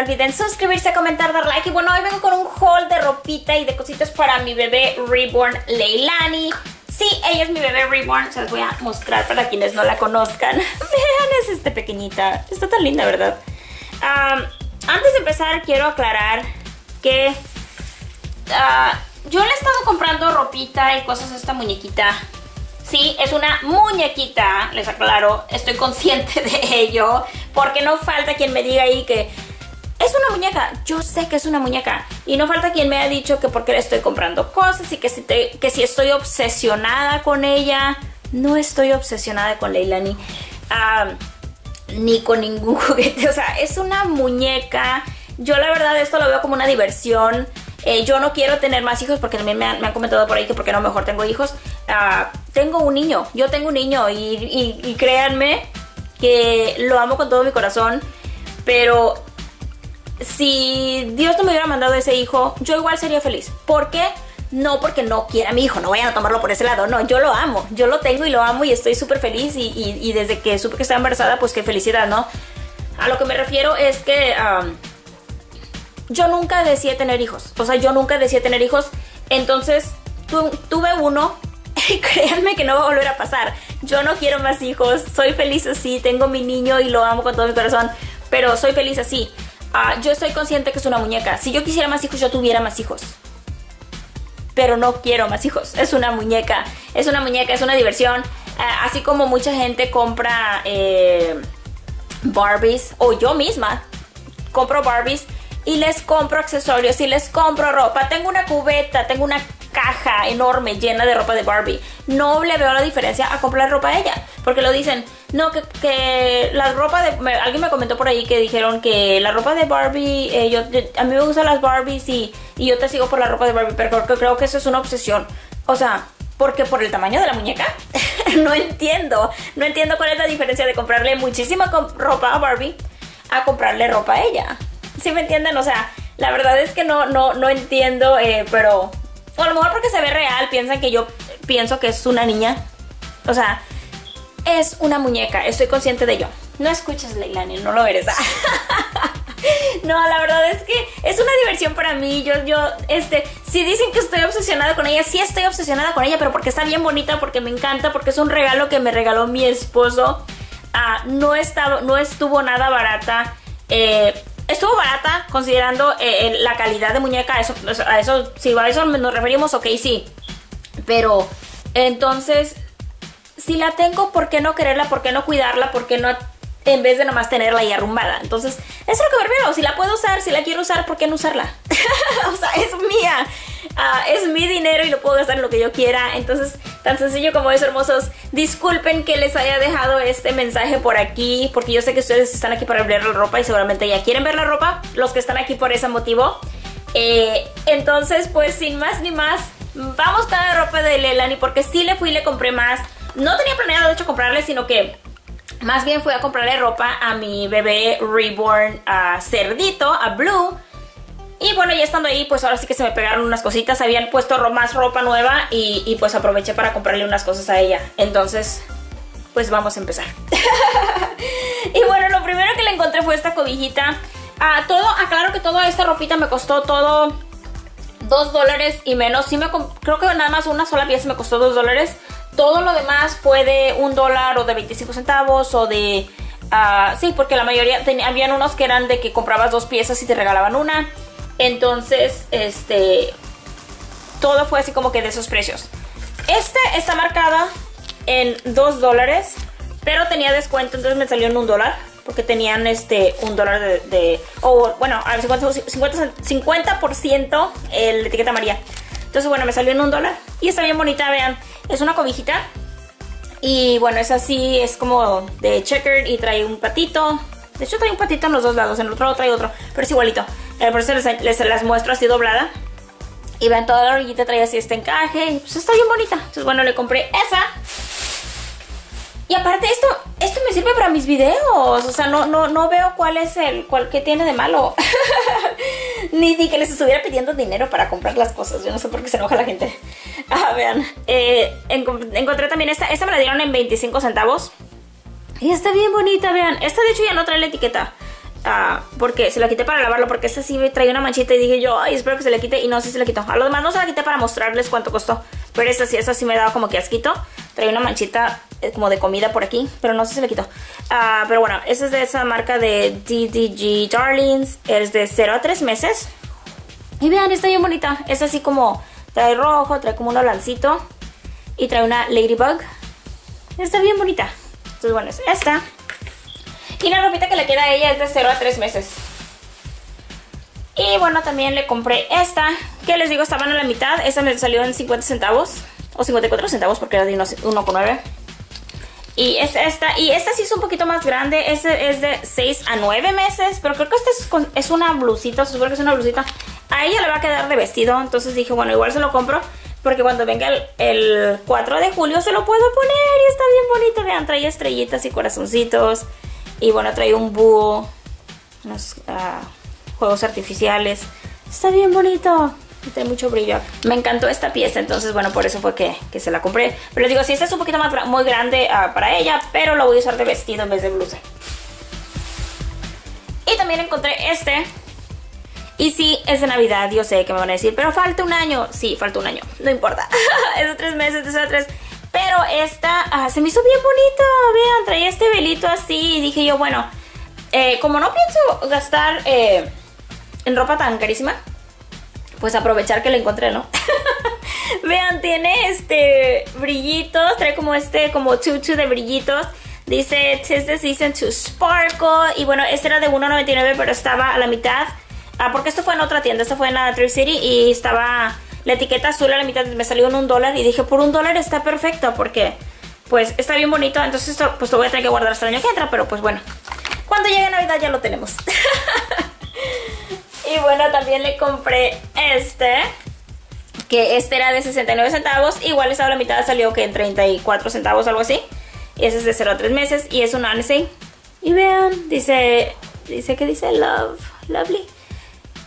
olviden suscribirse, comentar, dar like. Y bueno, hoy vengo con un haul de ropita y de cositas para mi bebé Reborn Leilani. Sí, ella es mi bebé Reborn, se las voy a mostrar para quienes no la conozcan. Vean, es este pequeñita. Está tan linda, ¿verdad? antes de empezar, quiero aclarar que ah, yo le he estado comprando ropita y cosas a esta muñequita Sí, es una muñequita, les aclaro, estoy consciente de ello, porque no falta quien me diga ahí que es una muñeca, yo sé que es una muñeca, y no falta quien me haya dicho que porque le estoy comprando cosas y que si, que si estoy obsesionada con ella, no estoy obsesionada con Leilani, ni con ningún juguete, o sea, es una muñeca, yo la verdad esto lo veo como una diversión, eh, yo no quiero tener más hijos porque también me han, comentado por ahí que porque no mejor tengo hijos. Ah, tengo un niño, yo tengo un niño y, créanme que lo amo con todo mi corazón, pero si Dios no me hubiera mandado ese hijo, yo igual sería feliz. ¿Por qué? No porque no quiera a mi hijo, no vayan a tomarlo por ese lado, no, yo lo amo, yo lo tengo y lo amo y estoy súper feliz y, desde que supe que estaba embarazada, pues qué felicidad, ¿no? A lo que me refiero es que yo nunca deseé tener hijos, o sea, yo nunca deseé tener hijos, entonces tuve uno y créanme que no va a volver a pasar. Yo no quiero más hijos, soy feliz así, tengo mi niño y lo amo con todo mi corazón, pero soy feliz así. Ah, yo estoy consciente que es una muñeca. Si yo quisiera más hijos, yo tuviera más hijos. Pero no quiero más hijos. Es una muñeca. Es una muñeca, es una diversión. Ah, así como mucha gente compra eh, Barbies, o yo misma compro Barbies y les compro accesorios y les compro ropa. Tengo una cubeta, tengo una caja enorme llena de ropa de Barbie. No le veo la diferencia a comprar ropa a ella. Porque lo dicen, no, que, la ropa de... alguien me comentó por ahí que dijeron que la ropa de Barbie, eh, yo, a mí me gustan las Barbies y, y yo te sigo por la ropa de Barbie, pero creo, creo que eso es una obsesión. O sea, porque por el tamaño de la muñeca. no entiendo. No entiendo cuál es la diferencia de comprarle muchísima ropa a Barbie a comprarle ropa a ella. ¿Sí me entienden? O sea, la verdad es que no, no, no entiendo, eh, pero o a lo mejor porque se ve real, piensan que yo pienso que es una niña. O sea, es una muñeca, estoy consciente de ello. No escuches, Leilani, no lo eres. no, la verdad es que es una diversión para mí. Yo, yo, este, si dicen que estoy obsesionada con ella, sí estoy obsesionada con ella, pero porque está bien bonita, porque me encanta, porque es un regalo que me regaló mi esposo. Ah, no, estaba, no estuvo nada barata. Eh, estuvo barata considerando eh, la calidad de muñeca. Eso, a eso, si a eso nos referimos, ok, sí. Pero entonces, si la tengo, ¿por qué no quererla? ¿Por qué no cuidarla? ¿Por qué no en vez de nomás tenerla ahí arrumbada. Entonces, eso es lo que me refiero. Si la puedo usar, si la quiero usar, ¿por qué no usarla? o sea, es mía. Ah, es mi dinero y lo puedo gastar en lo que yo quiera. Entonces, tan sencillo como eso, hermosos. Disculpen que les haya dejado este mensaje por aquí, porque yo sé que ustedes están aquí para ver la ropa y seguramente ya quieren ver la ropa. Los que están aquí por ese motivo. Eh, entonces, pues sin más ni más, vamos con la ropa de Lelani, porque sí le fui y le compré más. No tenía planeado, de hecho, comprarle, sino que más bien fui a comprarle ropa a mi bebé reborn Cerdito, a Blue. Y bueno, ya estando ahí, pues ahora sí que se me pegaron unas cositas. Habían puesto más ropa nueva y, pues aproveché para comprarle unas cosas a ella. Entonces, pues vamos a empezar. y bueno, lo primero que le encontré fue esta cobijita. Ah, todo, aclaro que toda esta ropita me costó todo 2 dólares y menos. Sí me, creo que nada más una sola pieza me costó 2 dólares. Todo lo demás fue de un dólar o de 25 centavos o de... Uh, sí, porque la mayoría, habían unos que eran de que comprabas dos piezas y te regalaban una. Entonces, este... Todo fue así como que de esos precios. Este está marcada en 2 dólares, pero tenía descuento, entonces me salió en un dólar. Porque tenían este un dólar de... o bueno, al 50%, 50, 50 el etiqueta María. Entonces, bueno, me salió en un dólar. Y está bien bonita, vean. Es una cobijita. Y bueno, es así, es como de checkered y trae un patito. De hecho trae un patito en los dos lados, en el otro trae otro, pero es igualito. Por eso les, las muestro así doblada. Y ven, toda la orillita trae así este encaje. Pues está bien bonita. Entonces bueno, le compré esa. Y aparte esto, esto me sirve para mis videos. O sea, no, no, no veo cuál es el, cuál que tiene de malo. ni, ni, que les estuviera pidiendo dinero para comprar las cosas. Yo no sé por qué se enoja la gente. Ah, vean. Eh, encontré también esta. Esta me la dieron en 25 centavos. Y está bien bonita, vean. Esta de hecho ya no trae la etiqueta. Ah, porque se la quité para lavarlo, porque esta sí traía una manchita y dije yo, ay, espero que se le quite y no, sí se le quitó. A los demás no se la quité para mostrarles cuánto costó, pero esta sí, esta sí me daba como que asquito. Traía una manchita eh, como de comida por aquí, pero no sé si se le quitó. Ah, pero bueno, esta es de esa marca de DDG Darlings, es de 0 a 3 meses. Y vean, está bien bonita, es así como, trae rojo, trae como un lancito y trae una Ladybug. Está bien bonita. Entonces bueno, es esta. Y la ropita que le queda a ella es de 0 a 3 meses. Y bueno, también le compré esta, que les digo, estaban a la mitad. Esta me salió en 50 centavos, o 54 centavos porque era de 1,9. Y es esta, y esta sí es un poquito más grande, este es de 6 a 9 meses, pero creo que esta es, una blusita, se supone que es una blusita. A ella le va a quedar de vestido, entonces dije, bueno, igual se lo compro. Porque cuando venga el, el 4 de julio se lo puedo poner y está bien bonito. Vean, trae estrellitas y corazoncitos. Y bueno, trae un búho, unos uh, juegos artificiales. Está bien bonito. Trae mucho brillo. Me encantó esta pieza, entonces bueno, por eso fue que, que se la compré. Pero les digo, sí, esta es un poquito más muy grande uh, para ella, pero lo voy a usar de vestido en vez de blusa. Y también encontré este. Y sí, es de Navidad, yo sé que me van a decir, pero falta un año. Sí, falta un año, no importa. es de tres meses, es de tres pero esta ah, se me hizo bien bonito. Vean, traía este velito así. Y dije yo, bueno, eh, como no pienso gastar eh, en ropa tan carísima, pues aprovechar que la encontré, ¿no? Vean, tiene este brillitos. Trae como este, como tutu de brillitos. Dice, Tis the season to sparkle. Y bueno, este era de 1.99, pero estaba a la mitad. Ah, porque esto fue en otra tienda. Esto fue en la Trip City y estaba la etiqueta azul a la mitad me salió en un dólar y dije, por un dólar está perfecto porque pues está bien bonito. Entonces esto pues lo voy a tener que guardar hasta el año que entra, pero pues bueno. Cuando llegue Navidad ya lo tenemos. y bueno, también le compré este. Que este era de 69 centavos. Igual estaba a la mitad, salió que en 34 centavos, algo así. Y ese es de 0 a 3 meses. Y es un Annecy. Y vean, dice. Dice que dice love. Lovely.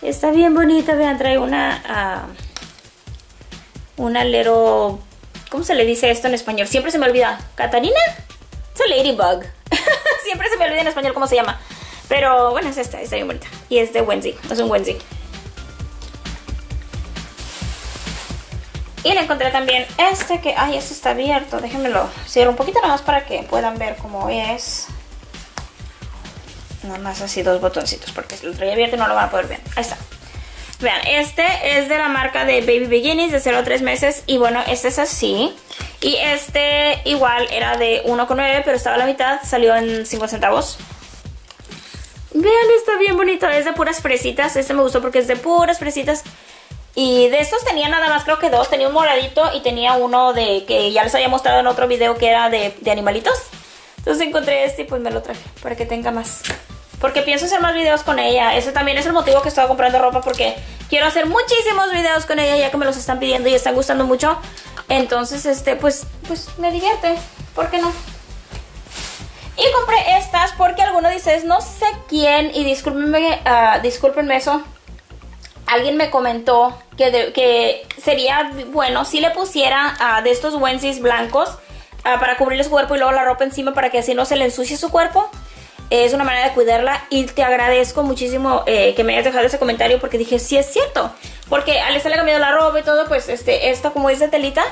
Está bien bonito, vean, trae una. Un alero... ¿Cómo se le dice esto en español? Siempre se me olvida. ¿Catarina? Es a ladybug. Siempre se me olvida en español cómo se llama. Pero bueno, es esta, está bien bonita. Y es de Wendy, es un Wendy. Y le encontré también este que, ay, este está abierto. Déjenmelo cierro un poquito nada más para que puedan ver cómo es. Nada más así dos botoncitos porque si lo trae abierto no lo van a poder ver. Ahí está. Vean, este es de la marca de Baby Beginnings de 0 a 3 meses y bueno, este es así. Y este igual era de 1,9 pero estaba a la mitad, salió en 5 centavos. Vean, está bien bonito, es de puras fresitas, este me gustó porque es de puras fresitas. Y de estos tenía nada más, creo que dos, tenía un moradito y tenía uno de que ya les había mostrado en otro video que era de, de animalitos. Entonces encontré este y pues me lo traje para que tenga más. Porque pienso hacer más videos con ella. Ese también es el motivo que estoy comprando ropa porque quiero hacer muchísimos videos con ella ya que me los están pidiendo y están gustando mucho. Entonces, este, pues, pues me divierte. ¿Por qué no? Y compré estas porque alguno dice, no sé quién, y discúlpenme, uh, discúlpenme eso. Alguien me comentó que, que sería bueno si le pusiera uh, de estos Wednesdays blancos uh, para cubrirle su cuerpo y luego la ropa encima para que así no se le ensucie su cuerpo es una manera de cuidarla y te agradezco muchísimo eh, que me hayas dejado ese comentario porque dije, sí es cierto, porque al estarle cambiando la ropa y todo, pues este, esta como es de telita,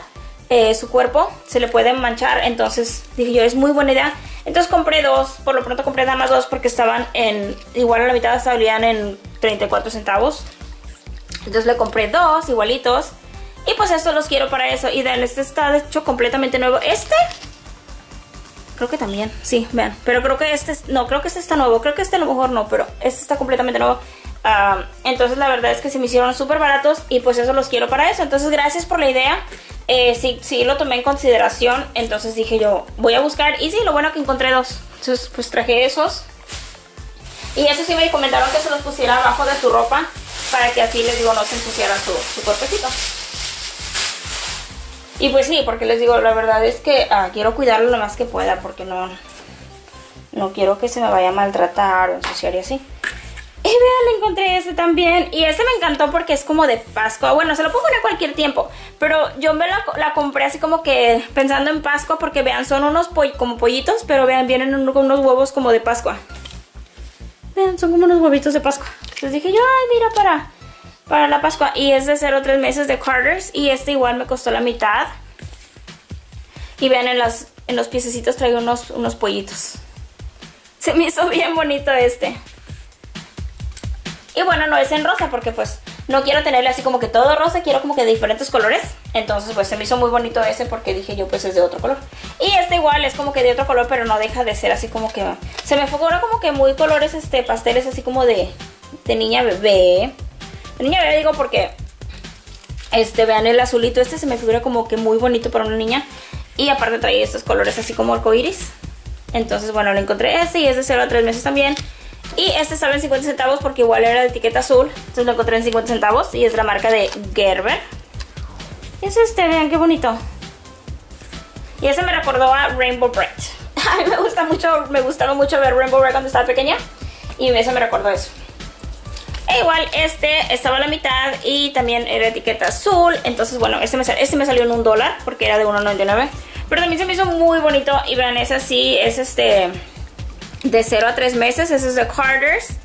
eh, su cuerpo se le puede manchar, entonces dije yo, es muy buena idea. Entonces compré dos, por lo pronto compré nada más dos porque estaban en, igual a la mitad salían en 34 centavos. Entonces le compré dos igualitos. Y pues estos los quiero para eso. Y de este está de hecho completamente nuevo. Este Creo que también, sí, vean. Pero creo que este, no, creo que este está nuevo. Creo que este a lo mejor no, pero este está completamente nuevo. Ah, entonces la verdad es que se me hicieron súper baratos y pues eso los quiero para eso. Entonces gracias por la idea. Eh, sí, sí lo tomé en consideración. Entonces dije yo, voy a buscar. Y sí, lo bueno que encontré dos. Entonces pues traje esos. Y eso sí me comentaron que se los pusiera abajo de su ropa para que así les digo no se ensuciara su, su cuerpecito. Y pues sí, porque les digo, la verdad es que ah, quiero cuidarlo lo más que pueda porque no, no quiero que se me vaya a maltratar o ensuciar y así. Y vean, encontré este también. Y este me encantó porque es como de Pascua. Bueno, se lo puedo poner cualquier tiempo. Pero yo me la, la compré así como que pensando en Pascua. Porque vean, son unos como pollitos. Pero vean, vienen con unos huevos como de Pascua. Vean, son como unos huevitos de Pascua. Entonces dije yo, ay, mira, para, para la Pascua. Y es de 0 3 meses de Carter's. Y este igual me costó la mitad. Y vean, en, en los piececitos traigo unos, unos pollitos. Se me hizo bien bonito este. Y bueno, no es en rosa porque pues no quiero tenerle así como que todo rosa, quiero como que de diferentes colores. Entonces pues se me hizo muy bonito ese porque dije yo pues es de otro color. Y este igual es como que de otro color pero no deja de ser así como que... Se me figura como que muy colores este pasteles así como de, de niña bebé. Niña bebé digo porque... Este, vean el azulito, este se me figura como que muy bonito para una niña. Y aparte trae estos colores así como arcoiris. Entonces, bueno, lo encontré este y es de 0 a 3 meses también. Y este sale en 50 centavos porque igual era de etiqueta azul. Entonces lo encontré en 50 centavos y es la marca de Gerber. Es este, vean qué bonito. Y ese me recordó a Rainbow Bread. A mí me gusta mucho, me gustaba mucho ver Rainbow Bread cuando estaba pequeña. Y ese me recordó eso. E igual este estaba a la mitad y también era etiqueta azul. Entonces bueno, este me, este me salió en un dólar porque era de 1.99. Pero también se me hizo muy bonito. Y vean, es así, es este de 0 a 3 meses. Ese es de Carter's.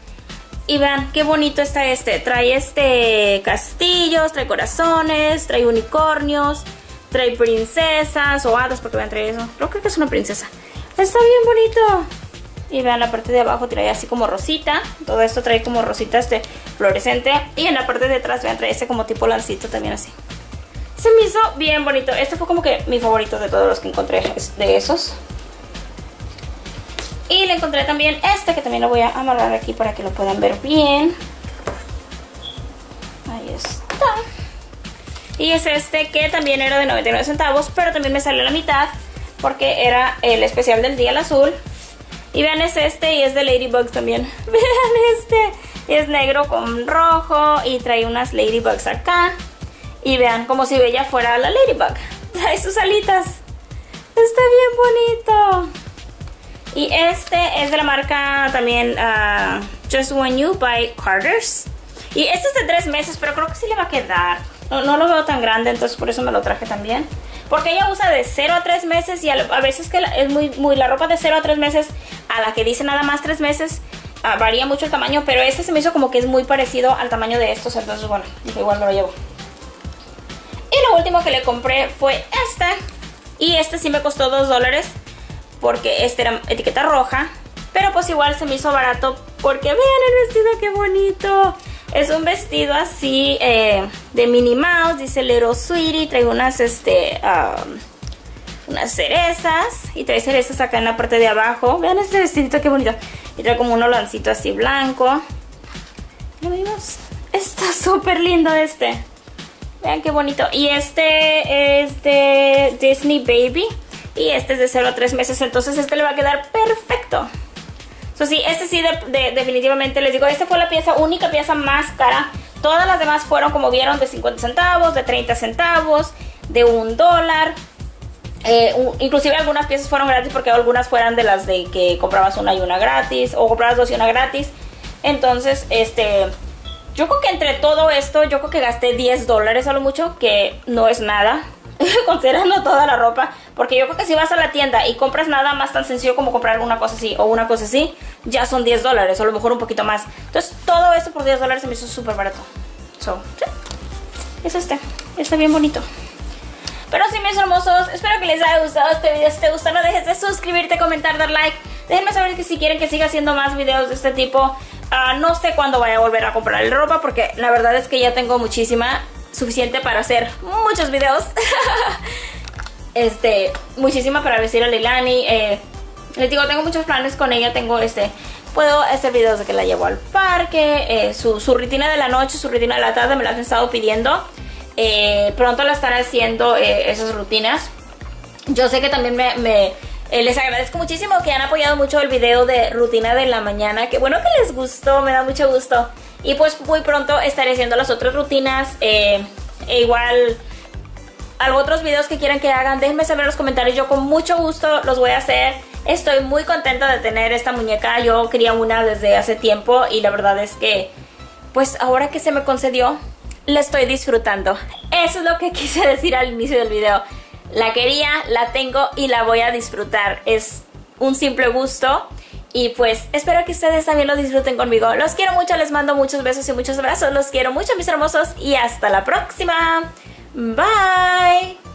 Y vean qué bonito está este. Trae este castillos, trae corazones, trae unicornios, trae princesas o hadas, porque vean, trae eso. Creo que es una princesa. Está bien bonito. Y vean la parte de abajo trae así como rosita. Todo esto trae como rosita este fluorescente. Y en la parte de atrás, vean, trae este como tipo lancito también así. Se me hizo bien bonito. Este fue como que mi favorito de todos los que encontré de esos. Y le encontré también este que también lo voy a amarrar aquí para que lo puedan ver bien. Ahí está. Y es este que también era de 99 centavos, pero también me salió la mitad porque era el especial del día el azul. Y vean es este y es de Ladybugs también. Vean este. Es negro con rojo y trae unas Ladybugs acá. Y vean como si ella fuera la Ladybug. Trae sus alitas. Está bien bonito. Y este es de la marca también uh, Just When You by Carter's. Y este es de tres meses, pero creo que sí le va a quedar. No, lo veo tan grande, entonces por eso me lo traje también. Porque ella usa de 0 a 3 meses y a, veces que es muy, muy la ropa de 0 a 3 meses a la que dice nada más 3 meses uh, varía mucho el tamaño, pero este se me hizo como que es muy parecido al tamaño de estos, entonces bueno, igual me lo llevo. Y lo último que le compré fue este. Y este sí me costó 2 dólares porque este era etiqueta roja. Pero pues igual se me hizo barato porque vean el vestido, qué bonito. Es un vestido así eh, de Minnie Mouse, dice Little Sweetie, trae unas, este, um, unas cerezas y trae cerezas acá en la parte de abajo. Vean este vestidito, qué bonito. Y trae como un olancito así blanco. ¿Lo vimos? Está súper lindo este. Vean qué bonito. Y este es de Disney Baby. Y este es de 0 a 3 meses, entonces este le va a quedar perfecto. So, sí, este sí, definitivamente les digo, esta fue la pieza, única pieza más cara. Todas las demás fueron, como vieron, de 50 centavos, de 30 centavos, de un dólar. Eh, inclusive algunas piezas fueron gratis porque algunas fueran de las de que comprabas una y una gratis o comprabas dos y una gratis. Entonces, este, yo creo que entre todo esto, yo creo que gasté 10 dólares a lo mucho, que no es nada. considerando toda la ropa. Porque yo creo que si vas a la tienda y compras nada más tan sencillo como comprar una cosa así o una cosa así, ya son 10 dólares o a lo mejor un poquito más. Entonces todo esto por 10 dólares se me hizo súper barato. So, es este. Está bien bonito. Pero sí, mis hermosos, espero que les haya gustado este video. Si te gustó, no dejes de suscribirte, comentar, dar like. Déjenme saber que si quieren que siga haciendo más videos de este tipo. Ah, no sé cuándo vaya a volver a comprar ropa porque la verdad es que ya tengo muchísima suficiente para hacer muchos videos. este, muchísima para vestir a Leilani. Eh, les digo, tengo muchos planes con ella. Tengo este, puedo hacer videos de que la llevo al parque. Eh, su, rutina de la noche, su rutina de la tarde me la han estado pidiendo. Eh, pronto la estaré haciendo esas rutinas. Yo sé que también me, les agradezco muchísimo que han apoyado mucho el video de rutina de la mañana. Que bueno que les gustó, me da mucho gusto. Y pues muy pronto estaré haciendo las otras rutinas. Eh, e igual a otros videos que quieran que hagan, déjenme saber en los comentarios. Yo con mucho gusto los voy a hacer. Estoy muy contenta de tener esta muñeca. Yo quería una desde hace tiempo y la verdad es que pues ahora que se me concedió, la estoy disfrutando. Eso es lo que quise decir al inicio del video. La quería, la tengo y la voy a disfrutar. Es un simple gusto Y pues espero que ustedes también lo disfruten conmigo. Los quiero mucho, les mando muchos besos y muchos abrazos. Los quiero mucho, mis hermosos. Y hasta la próxima. Bye.